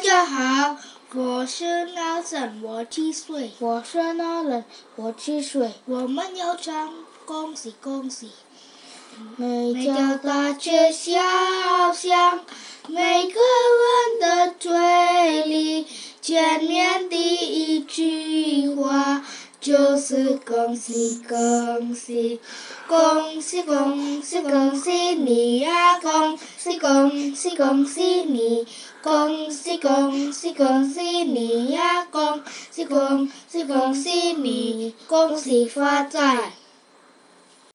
大家好，我是老沈，我七岁。我是老人，我七岁。我们要唱恭喜恭喜。每条大街小巷，每个人的嘴里，见面第一句话就是恭喜恭喜，恭喜恭喜恭喜你呀，恭喜喜恭喜恭喜你，恭喜恭喜恭喜你呀，恭喜恭喜恭喜你，恭喜发财。